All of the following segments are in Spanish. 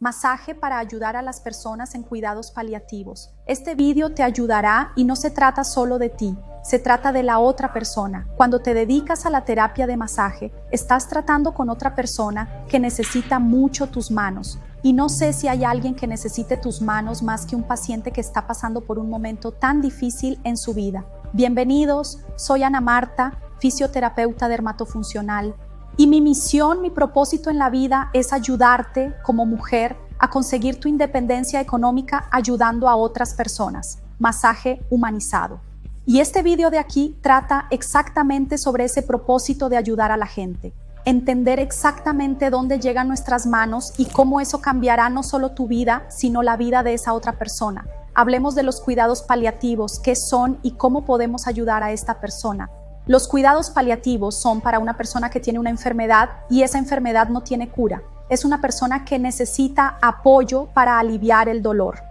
masaje para ayudar a las personas en cuidados paliativos. Este vídeo te ayudará y no se trata solo de ti, se trata de la otra persona. Cuando te dedicas a la terapia de masaje, estás tratando con otra persona que necesita mucho tus manos. Y no sé si hay alguien que necesite tus manos más que un paciente que está pasando por un momento tan difícil en su vida. Bienvenidos, soy Ana Marta, fisioterapeuta dermatofuncional y mi misión, mi propósito en la vida es ayudarte como mujer a conseguir tu independencia económica ayudando a otras personas. Masaje humanizado. Y este video de aquí trata exactamente sobre ese propósito de ayudar a la gente. Entender exactamente dónde llegan nuestras manos y cómo eso cambiará no solo tu vida, sino la vida de esa otra persona. Hablemos de los cuidados paliativos, qué son y cómo podemos ayudar a esta persona. Los cuidados paliativos son para una persona que tiene una enfermedad y esa enfermedad no tiene cura. Es una persona que necesita apoyo para aliviar el dolor.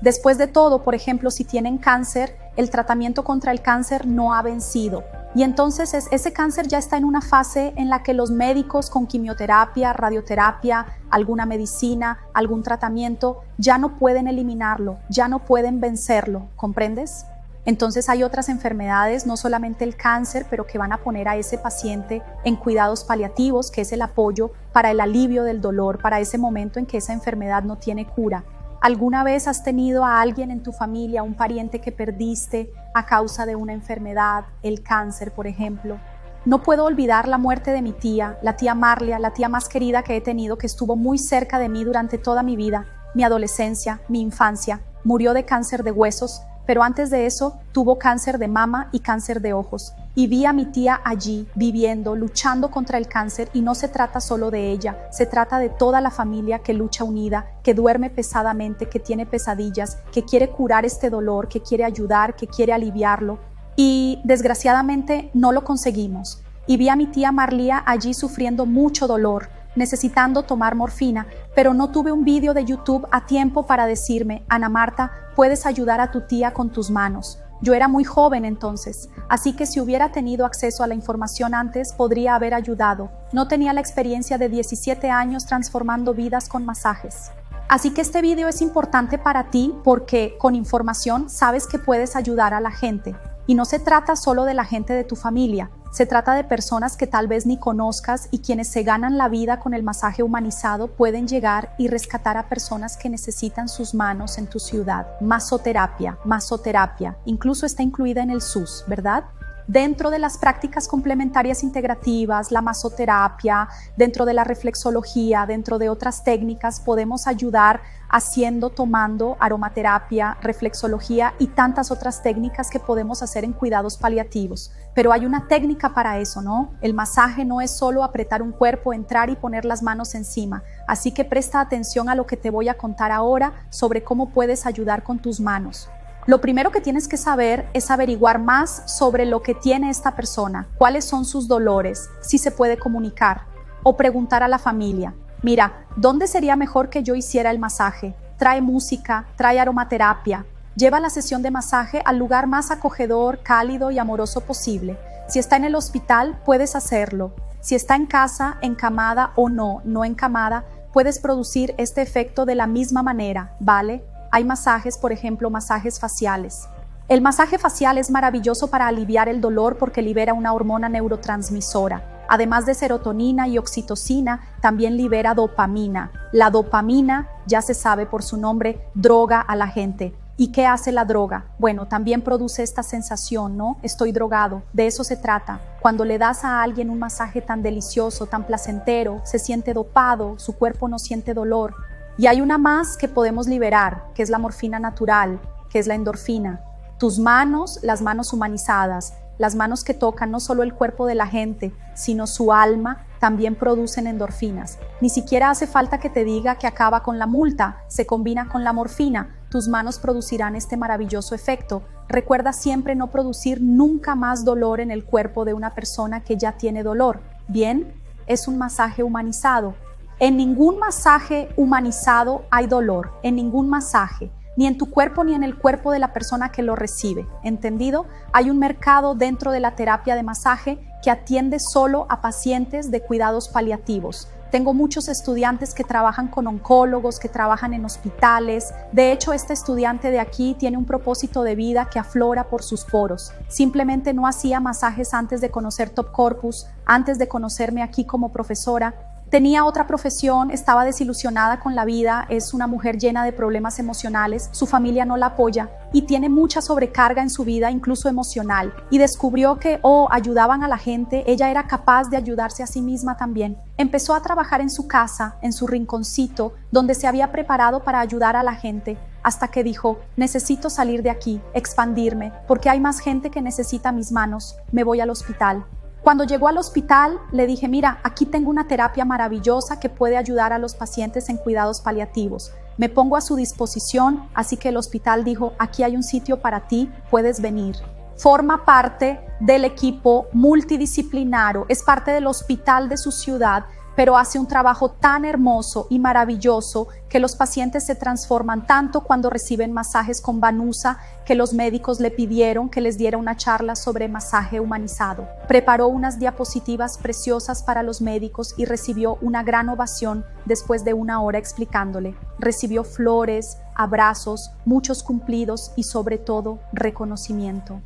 Después de todo, por ejemplo, si tienen cáncer, el tratamiento contra el cáncer no ha vencido. Y entonces ese cáncer ya está en una fase en la que los médicos con quimioterapia, radioterapia, alguna medicina, algún tratamiento, ya no pueden eliminarlo, ya no pueden vencerlo, ¿comprendes? Entonces hay otras enfermedades, no solamente el cáncer, pero que van a poner a ese paciente en cuidados paliativos, que es el apoyo para el alivio del dolor, para ese momento en que esa enfermedad no tiene cura. ¿Alguna vez has tenido a alguien en tu familia, un pariente que perdiste a causa de una enfermedad, el cáncer, por ejemplo? No puedo olvidar la muerte de mi tía, la tía Marlia, la tía más querida que he tenido, que estuvo muy cerca de mí durante toda mi vida, mi adolescencia, mi infancia. Murió de cáncer de huesos, pero antes de eso tuvo cáncer de mama y cáncer de ojos. Y vi a mi tía allí, viviendo, luchando contra el cáncer, y no se trata solo de ella, se trata de toda la familia que lucha unida, que duerme pesadamente, que tiene pesadillas, que quiere curar este dolor, que quiere ayudar, que quiere aliviarlo. Y desgraciadamente no lo conseguimos. Y vi a mi tía Marlía allí sufriendo mucho dolor, necesitando tomar morfina, pero no tuve un vídeo de YouTube a tiempo para decirme, Ana Marta, puedes ayudar a tu tía con tus manos. Yo era muy joven entonces, así que si hubiera tenido acceso a la información antes, podría haber ayudado. No tenía la experiencia de 17 años transformando vidas con masajes. Así que este vídeo es importante para ti porque con información sabes que puedes ayudar a la gente. Y no se trata solo de la gente de tu familia, se trata de personas que tal vez ni conozcas y quienes se ganan la vida con el masaje humanizado pueden llegar y rescatar a personas que necesitan sus manos en tu ciudad. Masoterapia, masoterapia, incluso está incluida en el SUS, ¿verdad? Dentro de las prácticas complementarias integrativas, la masoterapia, dentro de la reflexología, dentro de otras técnicas, podemos ayudar haciendo, tomando aromaterapia, reflexología y tantas otras técnicas que podemos hacer en cuidados paliativos. Pero hay una técnica para eso, ¿no? El masaje no es solo apretar un cuerpo, entrar y poner las manos encima. Así que presta atención a lo que te voy a contar ahora sobre cómo puedes ayudar con tus manos. Lo primero que tienes que saber es averiguar más sobre lo que tiene esta persona, cuáles son sus dolores, si se puede comunicar, o preguntar a la familia, mira, ¿dónde sería mejor que yo hiciera el masaje? Trae música, trae aromaterapia, lleva la sesión de masaje al lugar más acogedor, cálido y amoroso posible. Si está en el hospital, puedes hacerlo. Si está en casa, encamada o no, no encamada, puedes producir este efecto de la misma manera, ¿vale? Hay masajes, por ejemplo, masajes faciales. El masaje facial es maravilloso para aliviar el dolor porque libera una hormona neurotransmisora. Además de serotonina y oxitocina, también libera dopamina. La dopamina, ya se sabe por su nombre, droga a la gente. ¿Y qué hace la droga? Bueno, también produce esta sensación, ¿no? Estoy drogado. De eso se trata. Cuando le das a alguien un masaje tan delicioso, tan placentero, se siente dopado, su cuerpo no siente dolor. Y hay una más que podemos liberar, que es la morfina natural, que es la endorfina. Tus manos, las manos humanizadas, las manos que tocan no solo el cuerpo de la gente, sino su alma, también producen endorfinas. Ni siquiera hace falta que te diga que acaba con la multa, se combina con la morfina. Tus manos producirán este maravilloso efecto. Recuerda siempre no producir nunca más dolor en el cuerpo de una persona que ya tiene dolor. Bien, es un masaje humanizado en ningún masaje humanizado hay dolor, en ningún masaje, ni en tu cuerpo ni en el cuerpo de la persona que lo recibe. ¿Entendido? Hay un mercado dentro de la terapia de masaje que atiende solo a pacientes de cuidados paliativos. Tengo muchos estudiantes que trabajan con oncólogos, que trabajan en hospitales. De hecho, este estudiante de aquí tiene un propósito de vida que aflora por sus poros. Simplemente no hacía masajes antes de conocer Top Corpus, antes de conocerme aquí como profesora Tenía otra profesión, estaba desilusionada con la vida, es una mujer llena de problemas emocionales, su familia no la apoya y tiene mucha sobrecarga en su vida, incluso emocional. Y descubrió que, o oh, ayudaban a la gente, ella era capaz de ayudarse a sí misma también. Empezó a trabajar en su casa, en su rinconcito, donde se había preparado para ayudar a la gente, hasta que dijo, necesito salir de aquí, expandirme, porque hay más gente que necesita mis manos, me voy al hospital. Cuando llegó al hospital, le dije, mira, aquí tengo una terapia maravillosa que puede ayudar a los pacientes en cuidados paliativos. Me pongo a su disposición, así que el hospital dijo, aquí hay un sitio para ti, puedes venir. Forma parte del equipo multidisciplinario, es parte del hospital de su ciudad pero hace un trabajo tan hermoso y maravilloso que los pacientes se transforman tanto cuando reciben masajes con Vanusa que los médicos le pidieron que les diera una charla sobre masaje humanizado. Preparó unas diapositivas preciosas para los médicos y recibió una gran ovación después de una hora explicándole. Recibió flores, abrazos, muchos cumplidos y sobre todo reconocimiento.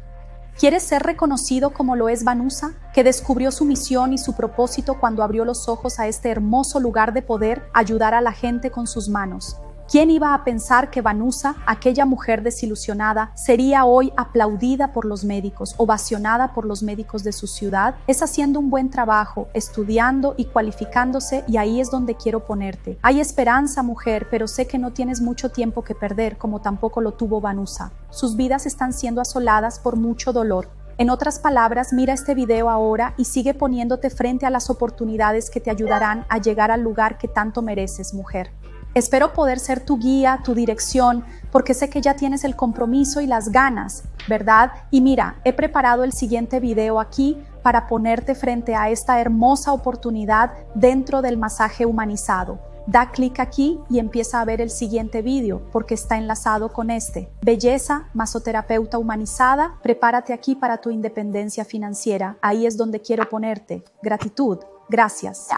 ¿Quieres ser reconocido como lo es Vanusa, que descubrió su misión y su propósito cuando abrió los ojos a este hermoso lugar de poder ayudar a la gente con sus manos? ¿Quién iba a pensar que Vanusa, aquella mujer desilusionada, sería hoy aplaudida por los médicos, ovacionada por los médicos de su ciudad? Es haciendo un buen trabajo, estudiando y cualificándose y ahí es donde quiero ponerte. Hay esperanza, mujer, pero sé que no tienes mucho tiempo que perder como tampoco lo tuvo Vanusa. Sus vidas están siendo asoladas por mucho dolor, en otras palabras, mira este video ahora y sigue poniéndote frente a las oportunidades que te ayudarán a llegar al lugar que tanto mereces, mujer. Espero poder ser tu guía, tu dirección, porque sé que ya tienes el compromiso y las ganas, ¿verdad? Y mira, he preparado el siguiente video aquí para ponerte frente a esta hermosa oportunidad dentro del masaje humanizado. Da clic aquí y empieza a ver el siguiente video porque está enlazado con este. Belleza, masoterapeuta humanizada, prepárate aquí para tu independencia financiera. Ahí es donde quiero ponerte. Gratitud. Gracias.